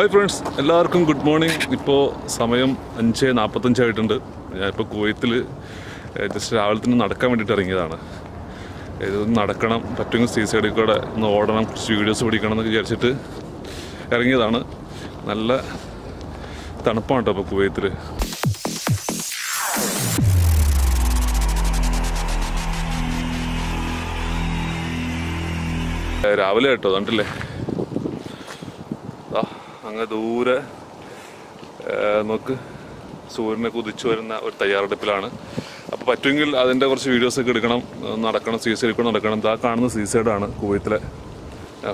Hi friends എല്ലാവർക്കും good morning ഇപ്പോൾ സമയം അഞ്ച് നാൽപ്പത്തഞ്ചായിട്ടുണ്ട് ഞാനിപ്പോൾ കുവൈത്തിൽ ജസ്റ്റ് രാവിലെ തന്നെ നടക്കാൻ വേണ്ടിയിട്ട് ഇറങ്ങിയതാണ്. ഇതൊന്ന് നടക്കണം. പറ്റുമെങ്കിൽ സീ സൈഡിൽ കൂടെ ഒന്ന് ഓടണം. കുറച്ച് വീഡിയോസ് പിടിക്കണം എന്ന് വിചാരിച്ചിട്ട് ഇറങ്ങിയതാണ്. നല്ല തണുപ്പാണ് കേട്ടോ ഇപ്പോൾ കുവൈത്തിൽ രാവിലെ കേട്ടോ കണ്ടില്ലേ? അങ്ങ് ദൂരെ നോക്ക്. സൂര്യനെ കുതിച്ചു വരുന്ന ഒരു തയ്യാറെടുപ്പിലാണ്. അപ്പോൾ പറ്റുമെങ്കിൽ അതിന്റെ കുറച്ച് വീഡിയോസ് ഒക്കെ എടുക്കണം. നടക്കണം സീ സൈഡിൽ കൂടെ നടക്കണം. ഇതാ കാണുന്ന സീ സൈഡാണ് കുവൈത്തിലെ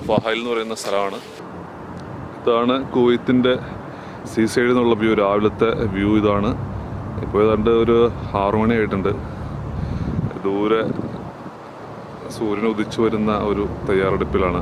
ഫഹായിൽ എന്ന് പറയുന്ന സ്ഥലമാണ്. ഇതാണ് കുവൈത്തിന്റെ സീ സൈഡിൽ നിന്നുള്ള വ്യൂ രാവിലത്തെ വ്യൂ ഇതാണ്. ഇപ്പോൾ ഏതാണ്ട് ഒരു ആറു മണി ആയിട്ടുണ്ട്. ദൂരെ സൂര്യൻ ഉദിച്ചു വരുന്ന ഒരു തയ്യാറെടുപ്പിലാണ്.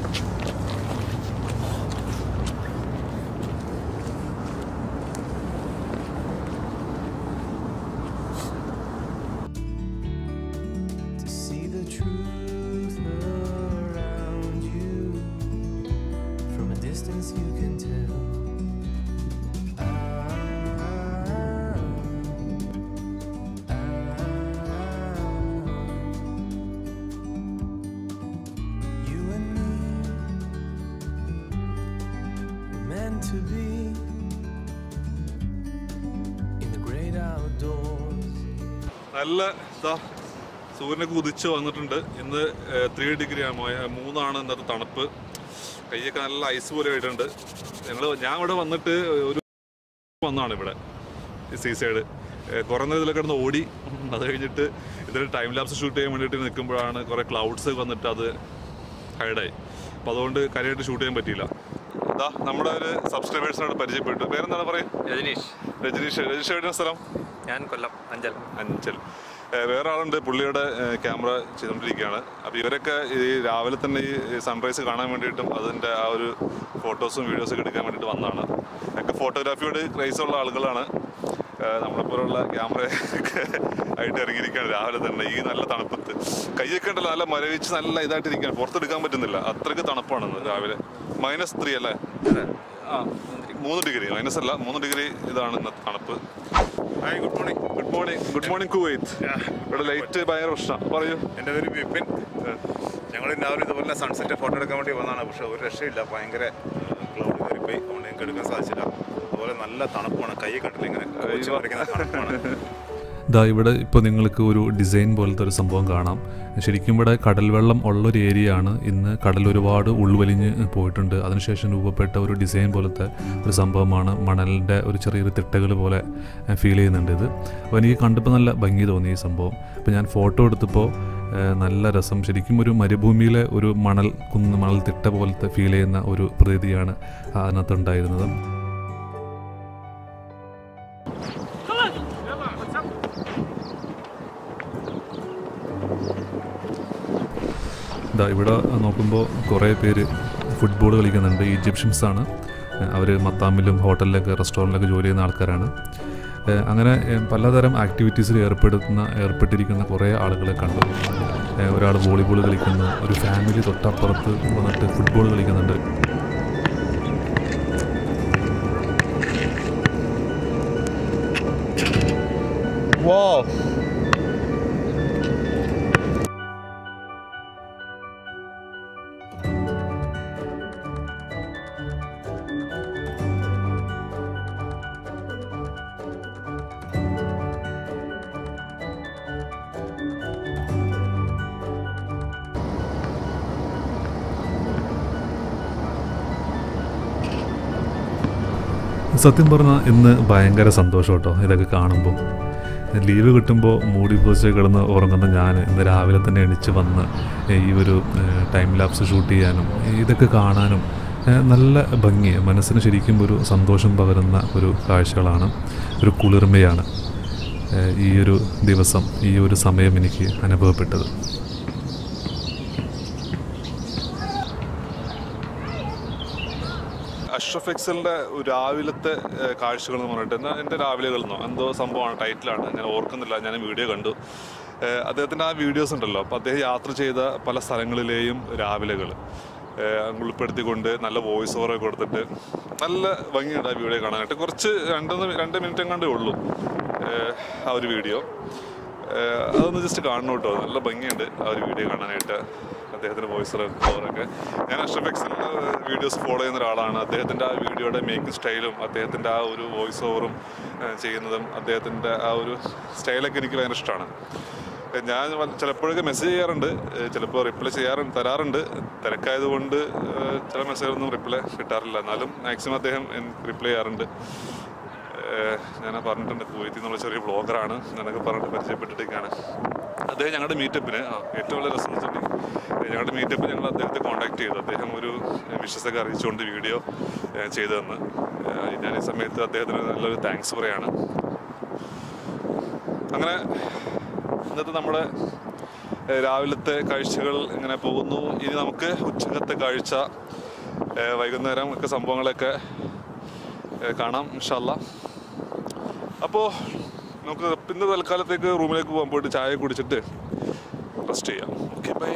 നല്ല ഇതാ സൂര്യനൊക്കെ ഉദിച്ച് വന്നിട്ടുണ്ട്. ഇന്ന് ത്രീ ഡിഗ്രി മൂന്നാണ് ഇന്നത്തെ തണുപ്പ്. കൈയൊക്കെ നല്ല ഐസ് പോലെ ആയിട്ടുണ്ട്. ഞങ്ങൾ ഞാൻ ഇവിടെ വന്നിട്ട് ഒരു വന്നാണ് ഇവിടെ സീ സൈഡ് കുറേ നേരം ഇതിലൊക്കെ കിടന്ന് ഓടി. അത് കഴിഞ്ഞിട്ട് ഇതിൽ ടൈം ലാപ്സ് ഷൂട്ട് ചെയ്യാൻ വേണ്ടിയിട്ട് നിൽക്കുമ്പോഴാണ് കുറേ ക്ലൗഡ്സ് വന്നിട്ട് അത് ഹൈഡായി അപ്പോൾ അതുകൊണ്ട് കാര്യമായിട്ട് ഷൂട്ട് ചെയ്യാൻ പറ്റിയില്ല. ഇതാ നമ്മുടെ ഒരു സബ്സ്ക്രൈബേഴ്സിനോട് പരിചയപ്പെട്ടു പേരെന്താണ് പറയുക രജനീഷ്. രജനീഷ്. രജനീഷ് എവിടെയാണ് സ്ഥലം? ഞാൻ കൊല്ലം അഞ്ചൽ. അഞ്ചൽ. വേറെ ആളുണ്ട് പുള്ളിയുടെ ക്യാമറ ചെയ്തുകൊണ്ടിരിക്കുകയാണ്. അപ്പോൾ ഇവരൊക്കെ ഈ രാവിലെ തന്നെ ഈ സൺറൈസ് കാണാൻ വേണ്ടിയിട്ടും അതിന്റെ ആ ഒരു ഫോട്ടോസും വീഡിയോസും ഒക്കെ എടുക്കാൻ വേണ്ടിയിട്ട് വന്നതാണ്. ഒക്കെ ഫോട്ടോഗ്രാഫിയോട് ക്രൈസ് ഉള്ള ആളുകളാണ്. നമ്മളെപ്പോലുള്ള ക്യാമറ ആയിട്ട് ഇറങ്ങിയിരിക്കുകയാണ് രാവിലെ തന്നെ ഈ നല്ല തണുപ്പത്ത്. കൈയൊക്കെ ഉണ്ടല്ലോ നല്ല മരവിച്ച് നല്ല ഇതായിട്ടിരിക്കുകയാണ്. പുറത്തെടുക്കാൻ പറ്റുന്നില്ല. അത്രയ്ക്ക് തണുപ്പാണെന്ന് രാവിലെ. മൈനസ് ത്രീ അല്ലേ? മൂന്ന് ഡിഗ്രി മൈനസ് അല്ല മൂന്ന് ഡിഗ്രി ഇതാണ് ഇന്നത്തെ തണുപ്പ്. Hi good morning good morning good morning Kuwait ഇവിടെ ലൈറ്റ് ഭയങ്കര പ്രശ്നം. പറയൂ. എന്റെ പേര് വിപിൻ. ഞങ്ങൾ രാവിലെ ഇതുപോലെ സൺസെറ്റ് ഫോട്ടോ എടുക്കാൻ വേണ്ടി വന്നതാണ്. പക്ഷേ ഒരു രക്ഷയില്ല. ഭയങ്കര ക്ലൗഡ് കയറിപ്പോയി. അതുകൊണ്ട് ഞങ്ങൾക്ക് എടുക്കാൻ സാധിച്ചില്ല. അതുപോലെ നല്ല തണുപ്പാണ്. കൈ കണ്ടില്ല ഇങ്ങനെ? തണുപ്പാണ്. ഇതാ ഇവിടെ ഇപ്പോൾ നിങ്ങൾക്ക് ഒരു ഡിസൈൻ പോലത്തെ ഒരു സംഭവം കാണാം. ശരിക്കും ഇവിടെ കടൽ വെള്ളം ഉള്ളൊരു ഏരിയ ആണ് ഇന്ന് കടൽ ഒരുപാട് ഉൾവലിഞ്ഞ് പോയിട്ടുണ്ട്. അതിനുശേഷം രൂപപ്പെട്ട ഒരു ഡിസൈൻ പോലത്തെ ഒരു സംഭവമാണ് മണലിന്റെ ഒരു ചെറിയൊരു തിട്ടകൾ പോലെ ഫീൽ ചെയ്യുന്നുണ്ട് ഇത്. അപ്പോൾ എനിക്ക് കണ്ടപ്പോൾ നല്ല ഭംഗി തോന്നി ഈ സംഭവം. അപ്പോൾ ഞാൻ ഫോട്ടോ എടുത്തപ്പോൾ നല്ല രസം. ശരിക്കും ഒരു മരുഭൂമിയിലെ ഒരു മണൽ കുന്ന് മണൽ തിട്ട പോലത്തെ ഫീൽ ചെയ്യുന്ന ഒരു പ്രതീതിയാണ് അതിനകത്തുണ്ടായിരുന്നത് ഇതാ ഇവിടെ നോക്കുമ്പോൾ കുറേ പേര് ഫുട്ബോൾ കളിക്കുന്നുണ്ട് ഈജിപ്ഷ്യൻസ് ആണ് അവർ മത്താമിലും ഹോട്ടലിലൊക്കെ റെസ്റ്റോറന്റിലൊക്കെ ജോലി ചെയ്യുന്ന ആൾക്കാരാണ്. അങ്ങനെ പലതരം ആക്ടിവിറ്റീസിൽ ഏർപ്പെടുത്തുന്ന ഏർപ്പെട്ടിരിക്കുന്ന കുറേ ആളുകളെ കണ്ടു. ഒരാൾ വോളിബോൾ കളിക്കുന്നു ഒരു ഫാമിലി തൊട്ടപ്പുറത്ത് വന്നിട്ട് ഫുട്ബോൾ കളിക്കുന്നുണ്ട്. സത്യം പറഞ്ഞാൽ ഇന്ന് ഭയങ്കര സന്തോഷം കേട്ടോ ഇതൊക്കെ കാണുമ്പോൾ ലീവ് കിട്ടുമ്പോൾ മൂടി പോസ്റ്റ് കിടന്ന് ഉറങ്ങുന്ന ഞാൻ ഇന്ന് രാവിലെ തന്നെ എണിച്ച് വന്ന് ഈ ഒരു ടൈം ലാപ്സ് ഷൂട്ട് ചെയ്യാനും ഇതൊക്കെ കാണാനും നല്ല ഭംഗി മനസ്സിന് ശരിക്കും ഒരു സന്തോഷം പകരുന്ന ഒരു കാഴ്ചകളാണ് ഒരു കുളിർമയാണ് ഈ ഒരു ദിവസം ഈ ഒരു സമയം എനിക്ക് അനുഭവപ്പെട്ടത്. അഷ്റഫ് എക്സലിന്റെ ഒരു രാവിലത്തെ കാഴ്ചകൾ എന്ന് പറഞ്ഞിട്ട് എന്നാൽ എന്റെ രാവിലെകളെന്നോ എന്തോ സംഭവമാണ് ടൈറ്റിലാണ് ഞാൻ ഓർക്കുന്നില്ല ഞാൻ വീഡിയോ കണ്ടു. അദ്ദേഹത്തിന്റെ ആ വീഡിയോസ് ഉണ്ടല്ലോ. അപ്പോൾ അദ്ദേഹം യാത്ര ചെയ്ത പല സ്ഥലങ്ങളിലെയും രാവിലെകൾ. ഉൾപ്പെടുത്തിക്കൊണ്ട് നല്ല വോയിസ് ഓവർ കൊടുത്തിട്ട് നല്ല ഭംഗിയുണ്ട് ആ വീഡിയോ കാണാനായിട്ട്. കുറച്ച് രണ്ടൊന്ന് രണ്ട് മിനിറ്റ് എങ്ങാണ്ടേ ഉള്ളൂ ആ ഒരു വീഡിയോ അതൊന്ന് ജസ്റ്റ് കാണണം കേട്ടോ നല്ല ഭംഗിയുണ്ട് ആ ഒരു വീഡിയോ കാണാനായിട്ട്. അദ്ദേഹത്തിന്റെ വോയിസ് ഓവറൊക്കെ ഞാൻ അഷ്റഫ് എക്സിൽ വീഡിയോസ് ഫോളോ ചെയ്യുന്ന ഒരാളാണ്. അദ്ദേഹത്തിന്റെ ആ വീഡിയോയുടെ മേക്കിംഗ് സ്റ്റൈലും അദ്ദേഹത്തിന്റെ ആ ഒരു വോയിസ് ഓവറും ചെയ്യുന്നതും അദ്ദേഹത്തിന്റെ ആ ഒരു സ്റ്റൈലൊക്കെ എനിക്ക് ഭയങ്കര ഇഷ്ടമാണ് ഞാൻ ചിലപ്പോഴൊക്കെ മെസ്സേജ് ചെയ്യാറുണ്ട്. ചിലപ്പോൾ റിപ്ലൈ ചെയ്യാറുണ്ട് തരാറുണ്ട്. തിരക്കായതുകൊണ്ട് ചില മെസ്സേജൊന്നും റിപ്ലൈ കിട്ടാറില്ല. എന്നാലും മാക്സിമം അദ്ദേഹം റിപ്ലൈ ചെയ്യാറുണ്ട്. ഞാൻ പറഞ്ഞിട്ടുണ്ട് കുവൈത്തിൽ നിന്നുള്ള ചെറിയ ബ്ലോഗറാണ്. ഞാനൊക്കെ പറഞ്ഞിട്ട് പരിചയപ്പെട്ടിട്ടൊക്കെയാണ് അദ്ദേഹം ഞങ്ങളുടെ മീറ്റപ്പിന് ഏറ്റവും വലിയ രസം വെച്ചിട്ടുണ്ടെങ്കിൽ ഞങ്ങളുടെ മീറ്റപ്പ് ഞങ്ങൾ അദ്ദേഹത്തെ കോൺടാക്ട് ചെയ്തു. അദ്ദേഹം ഒരു വിശ്വസൊക്കെ അറിയിച്ചുകൊണ്ട് വീഡിയോ ചെയ്തു തന്ന് ഞാൻ ഈ സമയത്ത് അദ്ദേഹത്തിന് നല്ലൊരു താങ്ക്സ് പറയാണ്. അങ്ങനെ ഇന്നത്തെ നമ്മുടെ രാവിലത്തെ കാഴ്ചകൾ ഇങ്ങനെ പോകുന്നു. ഇനി നമുക്ക് ഉച്ചകത്തെ കാഴ്ച വൈകുന്നേരം ഒക്കെ സംഭവങ്ങളൊക്കെ കാണാം ഇൻഷല്ല അപ്പോൾ നമുക്ക് പിന്നെ തൽക്കാലത്തേക്ക് റൂമിലേക്ക് പോകാൻ പോയിട്ട് ചായ കുടിച്ചിട്ട് റെസ്റ്റ് ചെയ്യാം. Okay bye